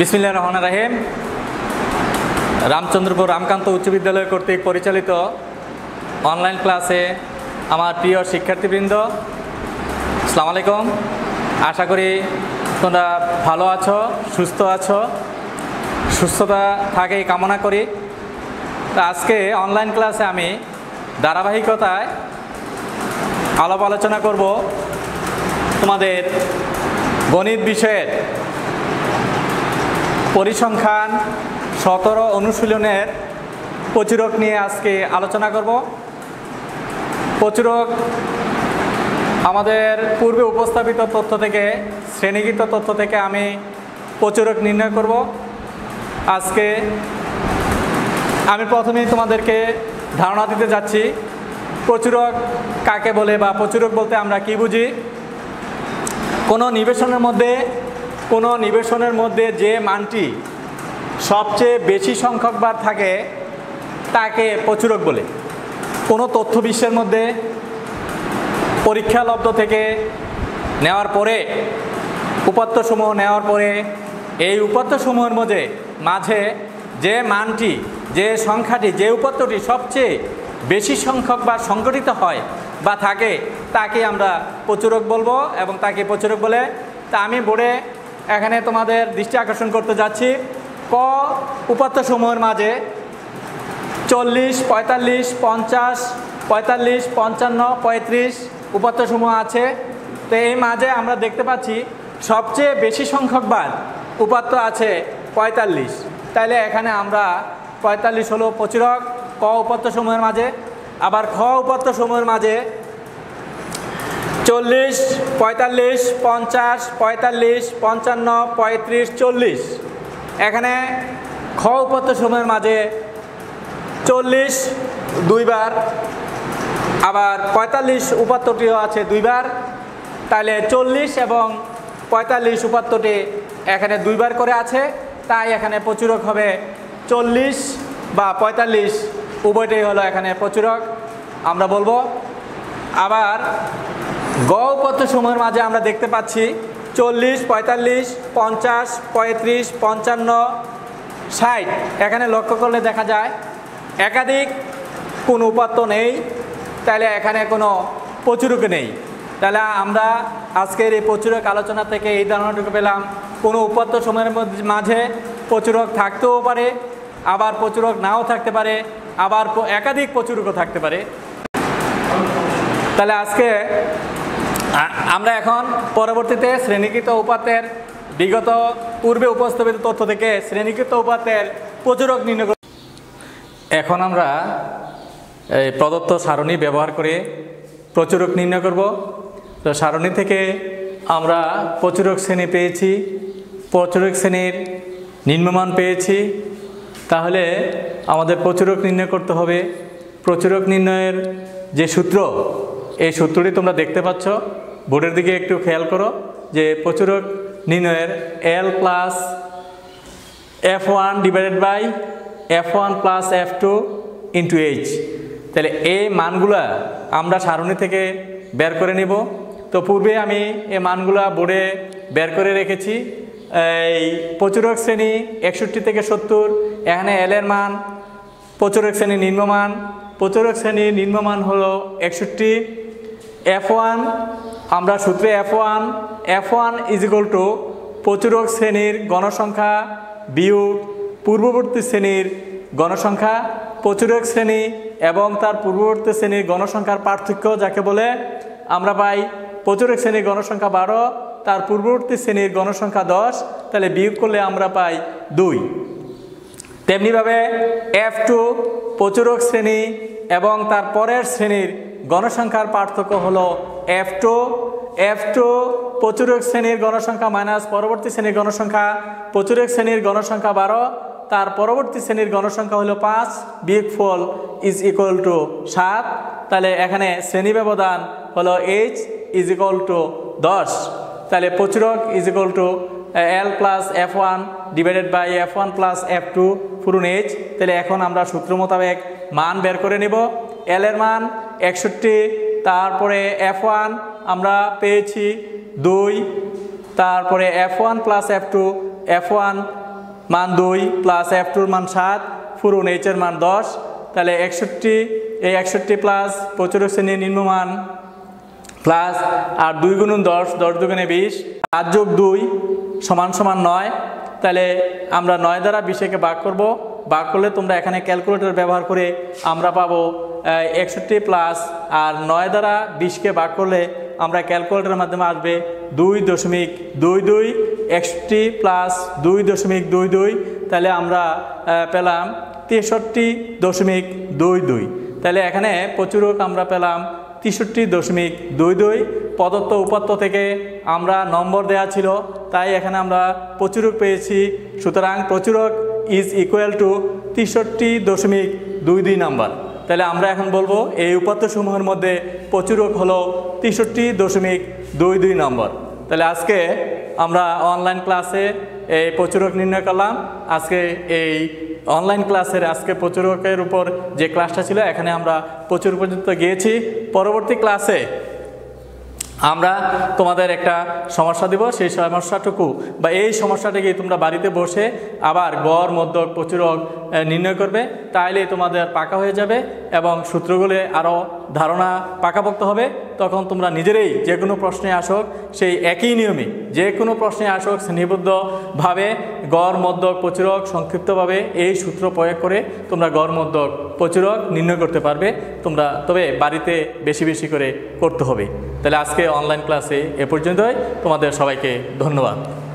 বিসমিল্লা রহমান রাহিম। রামচন্দ্রপুর রামকান্ত উচ্চ বিদ্যালয় কর্তৃক পরিচালিত অনলাইন ক্লাসে আমার প্রিয় শিক্ষার্থীবৃন্দ সালাম আলাইকুম। আশা করি তোমরা ভালো আছো, সুস্থ আছো, সুস্থতা থাকে কামনা করি। আজকে অনলাইন ক্লাসে আমি ধারাবাহিকতায় আলাপ আলোচনা করব তোমাদের গণিত বিষয়ের পরিসংখ্যান সতেরো অনুশীলনের প্রচুরক নিয়ে আজকে আলোচনা করব। প্রচুরক আমাদের পূর্বে উপস্থাপিত তথ্য থেকে, শ্রেণীকৃত তথ্য থেকে আমি প্রচুরক নির্ণয় করব। আজকে আমি প্রথমেই তোমাদেরকে ধারণা দিতে যাচ্ছি প্রচুরক কাকে বলে বা প্রচুরক বলতে আমরা কি বুঝি? কোনো নিবেশনের মধ্যে কোনো নিবেশনের মধ্যে যে মানটি সবচেয়ে বেশি সংখ্যকবার থাকে, তাকে প্রচুরক বলে। কোনো তথ্য বিশ্বের মধ্যে পরীক্ষালব্ধ থেকে নেওয়ার পরে, উপাত্তসমূহ নেওয়ার পরে, এই উপাত্তসমূহের মধ্যে, মাঝে যে মানটি, যে সংখ্যাটি, যে উপাত্তটি সবচেয়ে বেশি সংখ্যক বা সংগঠিত হয় বা থাকে, তাকে আমরা প্রচুরক বলব এবং তাকে প্রচুরক বলে, তা আমি বোর্ডে এখানে তোমাদের দৃষ্টি আকর্ষণ করতে যাচ্ছি। ক উপাত্তসমূহের মাঝে চল্লিশ, পঁয়তাল্লিশ, পঞ্চাশ, পঁয়তাল্লিশ, পঞ্চান্ন, পঁয়ত্রিশ উপাত্তসমূহ আছে। তো এই মাঝে আমরা দেখতে পাচ্ছি সবচেয়ে বেশি সংখ্যকবার উপাত্ত আছে পঁয়তাল্লিশ। তাইলে এখানে আমরা পঁয়তাল্লিশ হলো প্রচুরক, ক উপাত্তসমূহের মাঝে। আবার খ উপাত্তসমূহের মাঝে চল্লিশ, পঁয়তাল্লিশ, পঞ্চাশ, পঁয়তাল্লিশ, পঞ্চান্ন, পঁয়ত্রিশ, চল্লিশ। এখানে খ উপাত্ত সময়ের মাঝে চল্লিশ দুইবার, আবার পঁয়তাল্লিশ উপাত্তটিও আছে দুইবার। তাহলে চল্লিশ এবং পঁয়তাল্লিশ উপাত্তটি এখানে দুইবার করে আছে, তাই এখানে প্রচুরক হবে চল্লিশ বা পঁয়তাল্লিশ। উভয়টাই হলো এখানে প্রচুরক, আমরা বলব। আবার গ সময়ের মাঝে আমরা দেখতে পাচ্ছি চল্লিশ, পঁয়তাল্লিশ, পঞ্চাশ, পঁয়ত্রিশ, পঞ্চান্ন, ষাট। এখানে লক্ষ্য করলে দেখা যায় একাধিক, কোনো উপাত্ত নেই। তাহলে এখানে কোনো প্রচুরক নেই। তাহলে আমরা আজকের এই প্রচুরক আলোচনা থেকে এই ধারণাটুকু পেলাম। কোনো উপাত্ত সময়ের মাঝে প্রচুরক থাকতেও পারে, আবার প্রচুরক নাও থাকতে পারে, আবার একাধিক প্রচুরকও থাকতে পারে। তাহলে আজকে আমরা এখন পরবর্তীতে শ্রেণীকৃত উপাত্তের বিগত পূর্বে উপস্থাপিত তথ্য থেকে শ্রেণীকৃত উপাত্তের প্রচুরক নির্ণয় এখন আমরা এই প্রদত্ত সারণী ব্যবহার করে প্রচুরক নির্ণয় করব। তো সারণী থেকে আমরা প্রচুরক শ্রেণি পেয়েছি, প্রচুরক শ্রেণির নিম্নমান পেয়েছি। তাহলে আমাদের প্রচুরক নির্ণয় করতে হবে। প্রচুরক নির্ণয়ের যে সূত্র এই সূত্রটি তোমরা দেখতে পাচ্ছ। বোর্ডের দিকে একটু খেয়াল করো যে প্রচুরক নির্ণয়ের L plus F one divided by F one plus F two into H তাহলে এই মানগুলা আমরা সারণী থেকে বের করে নিব। তো পূর্বে আমি এই মানগুলা বোর্ডে বের করে রেখেছি। এই প্রচুরক শ্রেণি একষট্টি থেকে সত্তর, এখানে এল এর মান, প্রচুরক শ্রেণি নিম্নমান। প্রচুরক শ্রেণির নিম্নমান হলো একষট্টি এফ ওয়ান আমরা সূত্রে F one F one is equal to প্রচুরক শ্রেণির গণসংখ্যা বিয়োগ পূর্ববর্তী শ্রেণির গণসংখ্যা প্রচুরক শ্রেণি এবং তার পূর্ববর্তী শ্রেণির গণসংখ্যার পার্থক্য যাকে বলে আমরা পাই প্রচুরক শ্রেণির গণসংখ্যা বারো, তার পূর্ববর্তী শ্রেণির গণসংখ্যা দশ, তাহলে বিয়োগ করলে আমরা পাই দুই। তেমনিভাবে এফ টু প্রচুরক শ্রেণি এবং তার পরের শ্রেণির গণসংখ্যার পার্থক্য হলো এফ টু এফ টু প্রচুরক শ্রেণির গণসংখ্যা মাইনাস পরবর্তী শ্রেণির গণসংখ্যা প্রচুরক শ্রেণির গণসংখ্যা বারো। তার পরবর্তী শ্রেণির গণসংখ্যা হলো পাঁচ বিগ ফল ইজ ইকুয়াল টু সাত। তাহলে এখানে শ্রেণি ব্যবধান হলো এইচ ইজ ইকুয়াল টু দশ। তাহলে প্রচুরক is equal to L plus F one divided by F one plus F two পুরুন H তাহলে এখন আমরা সূত্র মোতাবেক মান বের করে নেব। এল এর মান একষট্টি, তারপরে এফ ওয়ান আমরা পেয়েছি দুই, তারপরে F one plus F two F one মান দুই প্লাস এফ টুর মান সাত ফুরুন এইচের মান দশ। তাহলে একষট্টি, এই একষট্টি প্লাস প্রচুরক শ্রেণির নিম্নমান প্লাস আর দুই গুণন দশ দশ দুগুণে বিশ আট যোগ দুই সমান সমান নয়। তাহলে আমরা নয় দ্বারা বিশেকে ভাগ করব। ভাগ করলে তোমরা এখানে ক্যালকুলেটর ব্যবহার করে আমরা পাবো একষট্টি প্লাস আর নয় দ্বারা বিশকে ভাগ করলে আমরা ক্যালকুলেটরের মাধ্যমে আসবে দুই দশমিক দুই দুই, একষট্টি প্লাস দুই দশমিক দুই দুই, তাহলে আমরা পেলাম তেষট্টি দশমিক দুই দুই। তাহলে এখানে প্রচুরক আমরা পেলাম তেষট্টি দশমিক দুই দুই, প্রদত্ত উপাত্ত থেকে আমরা নম্বর দেয়া ছিল, তাই এখানে আমরা প্রচুরক পেয়েছি। সুতরাং প্রচুরক ইজ ইকুয়াল টু তেষট্টি দশমিক দুই দুই নাম্বার তাহলে আমরা এখন বলব এই উপাত্তসমূহের মধ্যে প্রচুরক হলো তেষট্টি দশমিক দুই দুই নম্বর। তাহলে আজকে আমরা অনলাইন ক্লাসে এই প্রচুরক নির্ণয় করলাম। আজকে এই অনলাইন ক্লাসের আজকে প্রচুরকের উপর যে ক্লাসটা ছিল, এখানে আমরা প্রচুর পর্যন্ত গিয়েছি। পরবর্তী ক্লাসে আমরা তোমাদের একটা সমস্যা দিব, সেই সমস্যাটুকু বা এই সমস্যাটাকে তোমরা বাড়িতে বসে আবার গড়, মধ্যক প্রচুরক নির্ণয় করবে, তাইলে তোমাদের পাকা হয়ে যাবে এবং সূত্রগুলো আরও ধারণা পাকাপোক্ত হবে, তখন তোমরা নিজেরাই যে কোনো প্রশ্নে আসক, সেই একই নিয়মে যে কোনো প্রশ্নে আসক, শ্রেণীবদ্ধভাবে গড়, মধ্যক, প্রচুরক, সংক্ষিপ্তভাবে এই সূত্র প্রয়োগ করে তোমরা গড়, মধ্যক, প্রচুরক নির্ণয় করতে পারবে। তোমরা, তবে বাড়িতে বেশি বেশি করে করতে হবে। তাহলে আজকে অনলাইন ক্লাসে এ পর্যন্তই। তোমাদের সবাইকে ধন্যবাদ।